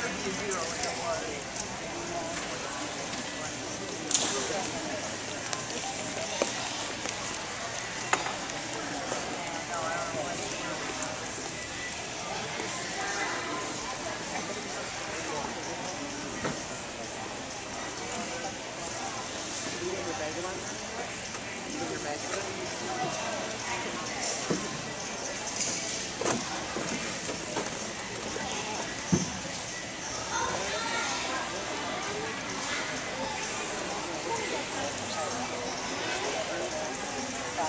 better be a zero.